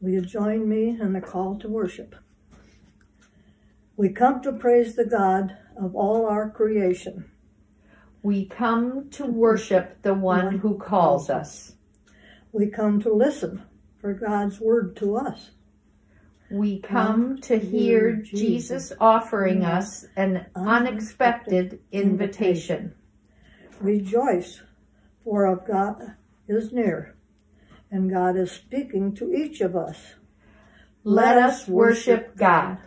Will you join me in the call to worship? We come to praise the God of all our creation. We come to worship the one who calls us. We come to listen for God's word to us. We come to hear Jesus offering us an unexpected invitation. Rejoice, for of God is near, and God is speaking to each of us. Let us worship God.